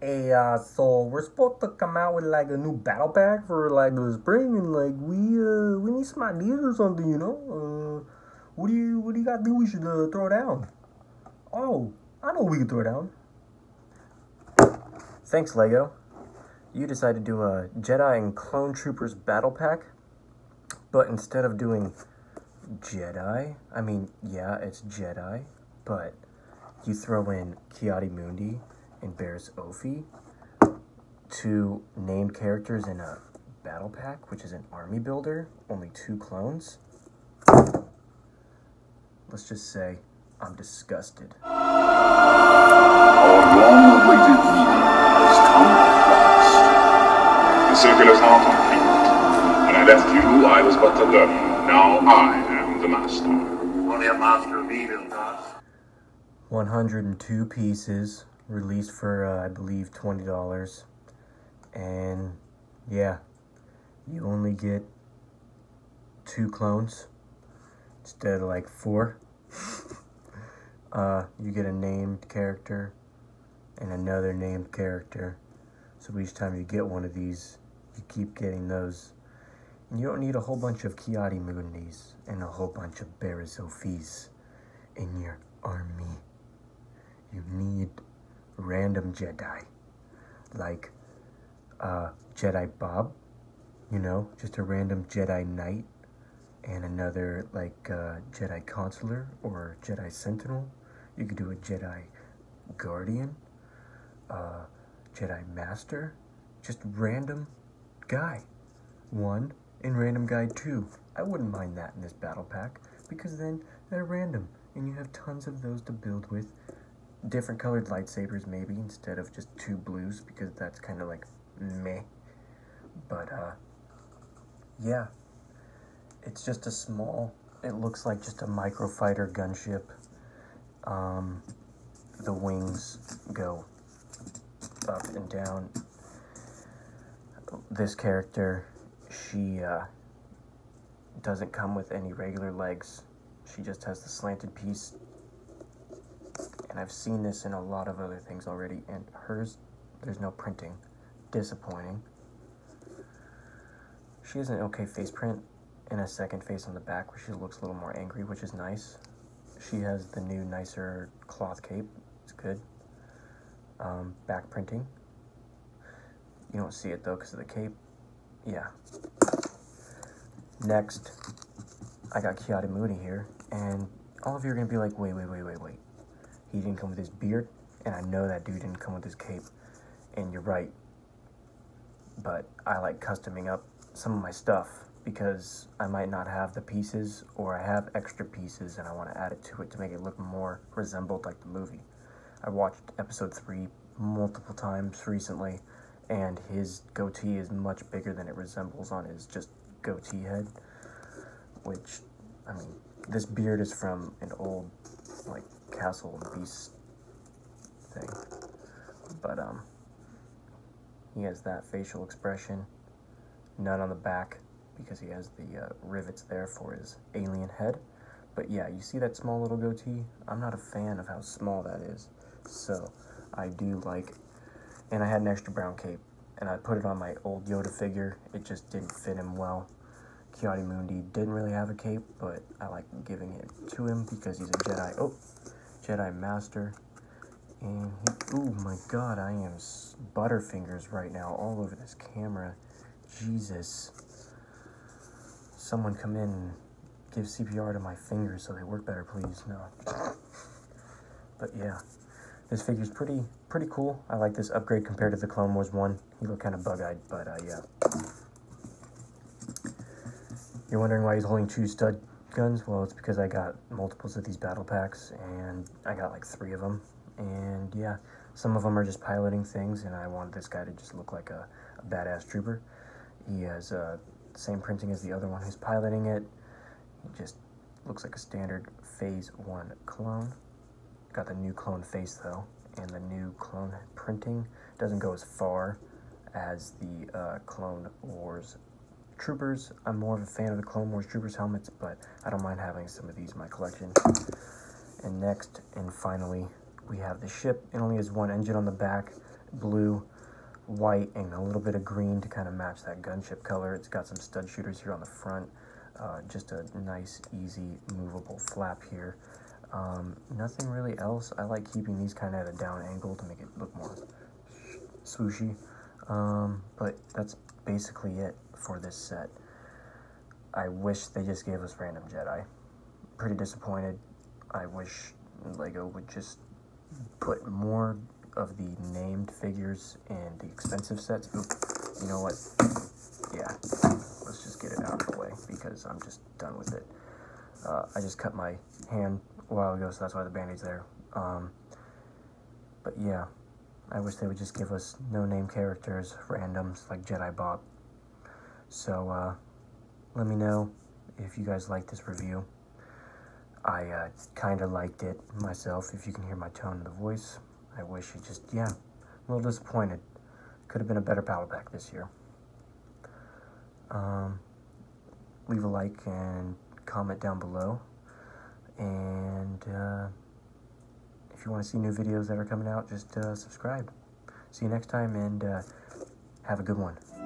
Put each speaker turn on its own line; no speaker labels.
Hey, uh, so we're supposed to come out with like a new battle pack for like the spring, and like we uh we need some ideas or something, you know. Uh, what do you what do you got do? We should uh, throw down. Oh, I know we can throw down. Thanks, Lego. You decided to do a Jedi and Clone Troopers battle pack, but instead of doing Jedi, I mean, yeah, it's Jedi, but you throw in Ki-Adi-Mundi and Barriss Offee, two named characters in a battle pack, which is an army builder, only two clones. Let's just say I'm disgusted.
Our long-awaited meeting has come at last. The circle is now complete. When I left you, I was but the learner. Now I am the master.
Only a master of evil, gods.
102 pieces released for uh, I believe $20 and yeah you only get two clones instead of like four. Uh, you get a named character and another named character. So each time you get one of these you keep getting those. And you don't need a whole bunch of Ki-Adi-Mundis and a whole bunch of Barriss in your army. You need random Jedi. Like uh, Jedi Bob, you know, just a random Jedi Knight, and another like uh, Jedi Consular or Jedi Sentinel. You could do a Jedi Guardian, uh, Jedi Master, just random guy. One and random guy two. I wouldn't mind that in this battle pack because then they're random and you have tons of those to build with different colored lightsabers maybe instead of just two blues because that's kind of like meh. But uh, yeah, it's just a small. It looks like just a microfighter gunship. Um, the wings go up and down. This character, she uh, doesn't come with any regular legs. She just has the slanted piece and I've seen this in a lot of other things already, and hers, there's no printing. Disappointing. She has an okay face print and a second face on the back where she looks a little more angry, which is nice. She has the new, nicer cloth cape. It's good. Um, back printing. You don't see it though because of the cape. Yeah. Next, I got Ki-Adi-Mundi here, and all of you are gonna be like, wait, wait, wait, wait, wait. He didn't come with his beard, and I know that dude didn't come with his cape. And you're right. But I like customing up some of my stuff because I might not have the pieces or I have extra pieces and I want to add it to it to make it look more resembled like the movie. I watched episode 3 multiple times recently and his goatee is much bigger than it resembles on his just goatee head which I mean this beard is from an old like castle beast thing. But um, he has that facial expression, none on the back because he has the uh, rivets there for his alien head. But yeah, you see that small little goatee? I'm not a fan of how small that is. So I do like, and I had an extra brown cape, and I put it on my old Yoda figure. It just didn't fit him well. Ki-Adi-Mundi didn't really have a cape, but I like giving it to him because he's a Jedi. Oh, Jedi Master. And oh my god, I am butterfingers right now all over this camera. Jesus. Someone come in and give CPR to my fingers so they work better, please. No. But yeah, this figure's pretty pretty cool. I like this upgrade compared to the Clone Wars one. He looked kind of bug-eyed, but uh, yeah. You're wondering why he's holding two stud guns? Well, it's because I got multiples of these battle packs, and I got like three of them. And yeah, some of them are just piloting things, and I wanted this guy to just look like a, a badass trooper. He has uh, the same printing as the other one who's piloting it. He just looks like a standard Phase 1 clone. Got the new clone face though, and the new clone printing doesn't go as far as the uh, Clone Wars Troopers. I'm more of a fan of the Clone Wars Troopers helmets, but I don't mind having some of these in my collection. And next, and finally, we have the ship. It only has one engine on the back, blue, white, and a little bit of green to kind of match that gunship color. It's got some stud shooters here on the front. Uh, just a nice, easy, movable flap here. Um, nothing really else. I like keeping these kind of at a down angle to make it look more swooshy. Um, but that's basically it for this set. I wish they just gave us random Jedi. Pretty disappointed. I wish Lego would just put more of the named figures in the expensive sets. Oop, you know what? Yeah, let's just get it out of the way because I'm just done with it. Uh, I just cut my hand a while ago, so that's why the band-aid's there. Um, but yeah, I wish they would just give us no-name characters, randoms, like Jedi Bob. So, uh, let me know if you guys like this review. I uh, kind of liked it myself, if you can hear my tone of the voice. I wish it just, yeah, a little disappointed. Could have been a better battle pack this year. Um, leave a like and comment down below. And uh, if you want to see new videos that are coming out, just uh, subscribe. See you next time and uh, have a good one.